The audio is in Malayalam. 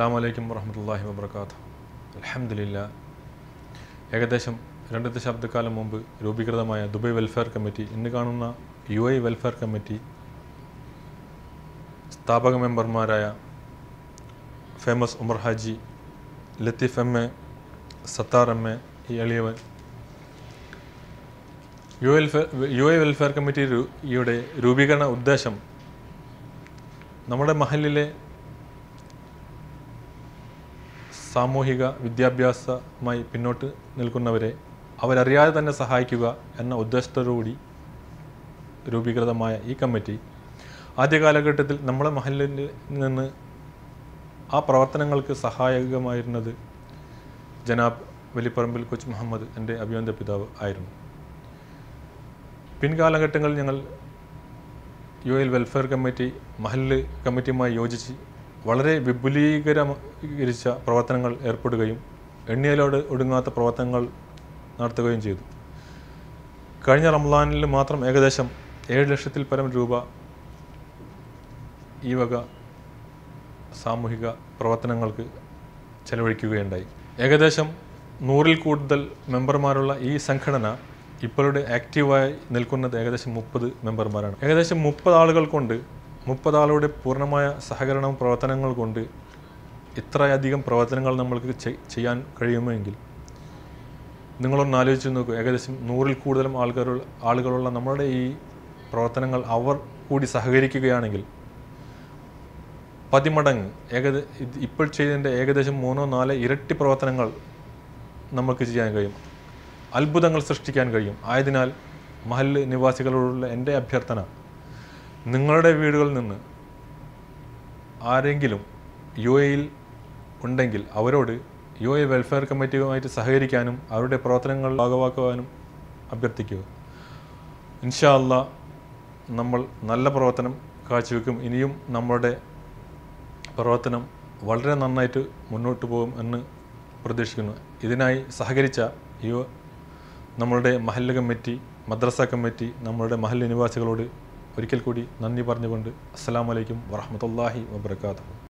അസ്സാം വലൈക്കും വറഹമത്തല്ലാഹി വബർക്കാത്തു അലഹമില്ല ഏകദേശം രണ്ട് ദശാബ്ദക്കാലം മുമ്പ് രൂപീകൃതമായ ദുബൈ വെൽഫെയർ കമ്മിറ്റി ഇന്ന് കാണുന്ന യു ഐ വെൽഫെയർ കമ്മിറ്റി സ്ഥാപക മെമ്പർമാരായ famous Umar Haji Latheef M A Sathar M A ഈ എളിയവൻ. യു യു ഐ വെൽഫെയർ കമ്മിറ്റിയുടെ രൂപീകരണ ഉദ്ദേശം നമ്മുടെ മഹലിലെ സാമൂഹിക വിദ്യാഭ്യാസമായി പിന്നോട്ട് നിൽക്കുന്നവരെ അവരറിയാതെ തന്നെ സഹായിക്കുക എന്ന ഉദ്ദേശത്തോടുകൂടി രൂപീകൃതമായ ഈ കമ്മിറ്റി ആദ്യ കാലഘട്ടത്തിൽ നമ്മുടെ മഹലിൽ നിന്ന് ആ പ്രവർത്തനങ്ങൾക്ക് സഹായകമായിരുന്നത് ജനാബ് വലിപ്പറമ്പിൽ കൊച്ച് മുഹമ്മദ് എന്റെ അഭിയന്ത പിതാവ് ആയിരുന്നു. പിൻകാലഘട്ടങ്ങളിൽ ഞങ്ങൾ യു എൽ വെൽഫെയർ കമ്മിറ്റി മഹല്ല് കമ്മിറ്റിയുമായി യോജിച്ച് വളരെ വിപുലീകരീകരിച്ച പ്രവർത്തനങ്ങൾ ഏർപ്പെടുകയും എണ്ണിയലോട് ഒടുങ്ങാത്ത പ്രവർത്തനങ്ങൾ നടത്തുകയും ചെയ്തു. കഴിഞ്ഞ റംസാനിൽ മാത്രം ഏകദേശം ഏഴ് ലക്ഷത്തിൽ പരം രൂപ ഈ വക സാമൂഹിക പ്രവർത്തനങ്ങൾക്ക് ചെലവഴിക്കുകയുണ്ടായി. ഏകദേശം നൂറിൽ കൂടുതൽ മെമ്പർമാരുള്ള ഈ സംഘടന ഇപ്പോഴുടെ ആക്റ്റീവായി നിൽക്കുന്നത് ഏകദേശം മുപ്പത് മെമ്പർമാരാണ്. ഏകദേശം മുപ്പത് ആളുകൾ കൊണ്ട് മുപ്പത് ആളുടെ പൂർണമായ സഹകരണവും പ്രവർത്തനങ്ങൾ കൊണ്ട് ഇത്രയധികം പ്രവർത്തനങ്ങൾ നമ്മൾക്ക് ചെയ്യാൻ കഴിയുമെങ്കിൽ നിങ്ങളൊന്ന് ആലോചിച്ച് നോക്കൂ. ഏകദേശം നൂറിൽ കൂടുതലും ആൾക്കാരുള്ള ആളുകളുള്ള നമ്മളുടെ ഈ പ്രവർത്തനങ്ങൾ അവർ കൂടി സഹകരിക്കുകയാണെങ്കിൽ പതിമടങ്ങ് ഏകദ ഇപ്പോൾ ചെയ്തതിന്റെ ഏകദേശം മൂന്നോ നാലോ ഇരട്ടി പ്രവർത്തനങ്ങൾ നമുക്ക് ചെയ്യാൻ കഴിയും. അത്ഭുതങ്ങൾ സൃഷ്ടിക്കാൻ കഴിയും. ആയതിനാൽ മഹൽ നിവാസികളോടുള്ള എന്റെ അഭ്യർത്ഥന നിങ്ങളുടെ വീടുകളിൽ നിന്ന് ആരെങ്കിലും യു എയിൽ ഉണ്ടെങ്കിൽ അവരോട് യു എ വെൽഫെയർ കമ്മിറ്റിയുമായിട്ട് സഹകരിക്കാനും അവരുടെ പ്രവർത്തനങ്ങൾ ഭാഗമാക്കുവാനും അഭ്യർത്ഥിക്കുക. ഇൻഷാ അല്ല നമ്മൾ നല്ല പ്രവർത്തനം കാഴ്ചവെക്കും. ഇനിയും നമ്മളുടെ പ്രവർത്തനം വളരെ നന്നായിട്ട് മുന്നോട്ട് പോകും എന്ന് പ്രതീക്ഷിക്കുന്നു. ഇതിനായി സഹകരിച്ച യു നമ്മളുടെ മഹല്ല് കമ്മിറ്റി മദ്രസ കമ്മിറ്റി നമ്മളുടെ മഹല്ല് നിവാസികളോട് ഒരിക്കൽ കൂടി നന്ദി പറഞ്ഞുകൊണ്ട് അസ്സാം വലൈക്കും വറഹമത്തല്ലാഹി വബർക്കാത്തു